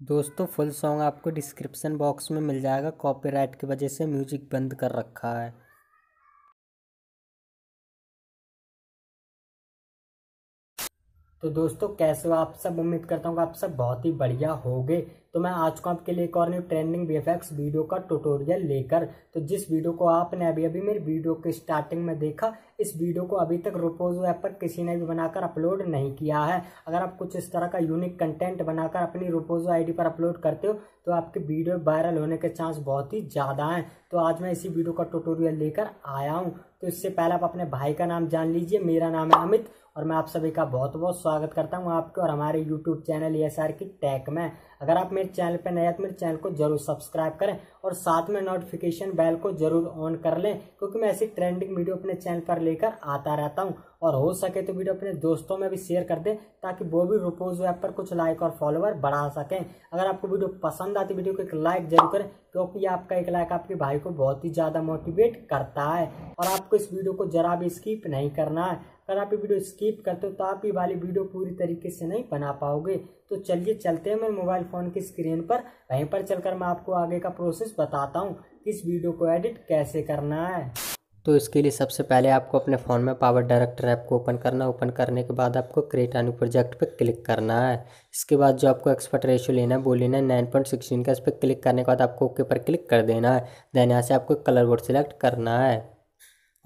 दोस्तों full song आपको description box में मिल जाएगा। कॉपीराइट की वजह से म्यूज़िक बंद कर रखा है। तो दोस्तों, कैसे हो आप सब? उम्मीद करता हूँ आप सब बहुत ही बढ़िया होगे। तो मैं आज को आपके लिए एक और न्यू ट्रेंडिंग वी वीडियो का ट्यूटोरियल लेकर तो जिस वीडियो को आपने अभी अभी मेरे वीडियो के स्टार्टिंग में देखा, इस वीडियो को अभी तक रोपोजो ऐप पर किसी ने भी बनाकर अपलोड नहीं किया है। अगर आप कुछ इस तरह का यूनिक कंटेंट बनाकर अपनी रोपोजो आईडी पर अपलोड करते हो तो आपके वीडियो वायरल होने के चांस बहुत ही ज़्यादा हैं। तो आज मैं इसी वीडियो का ट्यूटोरियल लेकर आया हूँ। तो इससे पहले आप अपने भाई का नाम जान लीजिए। मेरा नाम है अमित और मैं आप सभी का बहुत बहुत स्वागत करता हूँ आपके और हमारे यूट्यूब चैनल एस आर की टैक में। अगर आप मेरे चैनल पर नए हैं तो मेरे चैनल को ज़रूर सब्सक्राइब करें और साथ में नोटिफिकेशन बेल को ज़रूर ऑन कर लें, क्योंकि मैं ऐसी ट्रेंडिंग वीडियो अपने चैनल पर लेकर आता रहता हूँ। और हो सके तो वीडियो अपने दोस्तों में भी शेयर कर दें, ताकि वो भी रोपोज ऐप पर कुछ लाइक और फॉलोअर बढ़ा सकें। अगर आपको वीडियो पसंद आती वीडियो को एक लाइक ज़रूर करें, क्योंकि आपका एक लाइक आपके भाई को बहुत ही ज़्यादा मोटिवेट करता है। और आपको इस वीडियो को जरा भी स्किप नहीं करना है। अगर आप ये वीडियो स्किप करते हो तो आप ये वाली वीडियो पूरी तरीके से नहीं बना पाओगे। तो चलिए चलते हैं मेरे मोबाइल फ़ोन की स्क्रीन पर। वहीं पर चलकर मैं आपको आगे का प्रोसेस बताता हूँ इस वीडियो को एडिट कैसे करना है। तो इसके लिए सबसे पहले आपको अपने फ़ोन में पावर डायरेक्टर ऐप को ओपन करना ओपन करने के बाद आपको क्रिएट न्यू प्रोजेक्ट पर क्लिक करना है। इसके बाद जो आपको एक्सपर्ट रेशियो लेना है, वो लेना है नाइन पॉइंट सिक्सटीन का। इस पर क्लिक करने के बाद आपको ओके पर क्लिक कर देना है। देन यहाँ से आपको कलर बोर्ड सिलेक्ट करना है।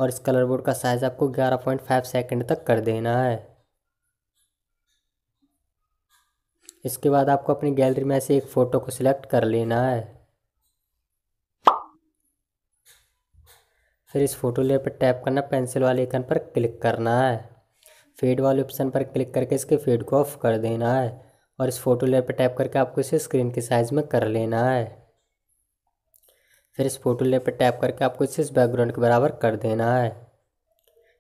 और इस कलर बोर्ड का साइज़ आपको ग्यारह पॉइंट फाइव सेकेंड तक कर देना है। इसके बाद आपको अपनी गैलरी में से एक फ़ोटो को सिलेक्ट कर लेना है। फिर इस फ़ोटो लेयर पर टैप करना, पेंसिल वाले आइकन पर क्लिक करना है। फेड वाले ऑप्शन पर क्लिक करके इसके फेड को ऑफ़ कर देना है और इस फ़ोटो लेयर पर टैप करके आपको इसे स्क्रीन के साइज़ में कर लेना है। फिर इस फ़ोटो लेयर पर टैप करके आपको इसे इस बैकग्राउंड के बराबर कर देना है।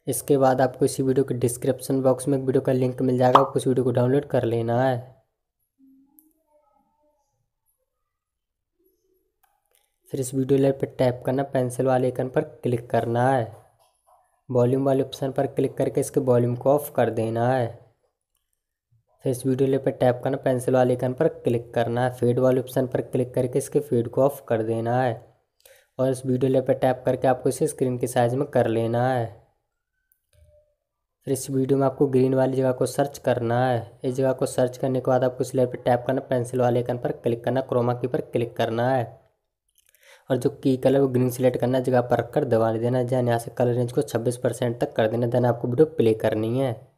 इसके बाद आपको इसी वीडियो के डिस्क्रिप्शन बॉक्स में एक वीडियो का लिंक मिल जाएगा, आपको उस वीडियो को डाउनलोड कर लेना है। फिर इस वीडियो लेयर पर टैप करना पेंसिल वाले आइकन पर क्लिक करना है। वॉल्यूम वाले ऑप्शन पर क्लिक करके इसके वॉल्यूम को ऑफ़ कर देना है। फिर इस वीडियो लेयर पर टैप करना पेंसिल वाले आइकन पर क्लिक करना है। फ़ीड वाले ऑप्शन पर क्लिक करके इसके फ़ीड को ऑफ़ कर देना है। और इस वीडियो लेयर पर टैप करके आपको इसे स्क्रीन के साइज़ में कर लेना है। फिर इस वीडियो में आपको ग्रीन वाली जगह को सर्च करना है। इस जगह को सर्च करने के बाद आपको इस लेयर पर टैप करना, पेंसिल वाले आइकन पर क्लिक करना, क्रोमा की पर क्लिक करना है। और जो की कलर वो ग्रीन सिलेक्ट करना जगह पर रख कर दबा देना जैन यहाँ से कलर रेंज को छब्बीस परसेंट तक कर देना देन आपको वीडियो प्ले करनी है।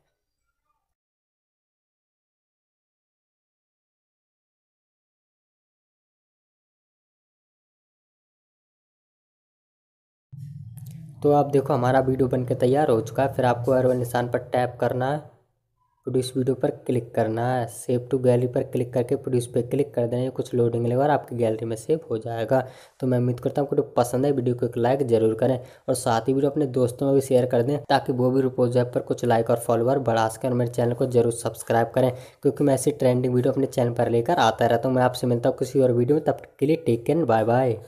तो आप देखो, हमारा वीडियो बन के तैयार हो चुका है। फिर आपको एरो निशान पर टैप करना है। प्रोड्यूस वीडियो पर क्लिक करना है। सेव टू गैलरी पर क्लिक करके प्रोड्यूस पर क्लिक कर देना कुछ लोडिंग लेगा और आपकी गैलरी में सेव हो जाएगा। तो मैं उम्मीद करता हूँ आपको पसंद है वीडियो को एक लाइक ज़रूर करें और साथ ही वीडियो अपने दोस्तों में भी शेयर कर दें ताकि वो भी रिपोज ऐप पर कुछ लाइक और फॉलोअर बढ़ा सकें और मेरे चैनल को ज़रूर सब्सक्राइब करें। क्योंकि मैं ऐसी ट्रेंडिंग वीडियो अपने चैनल पर लेकर आता रहता हूँ। मैं आपसे मिलता हूँ किसी और वीडियो में। तब के लिए टेक केयर बाय बाय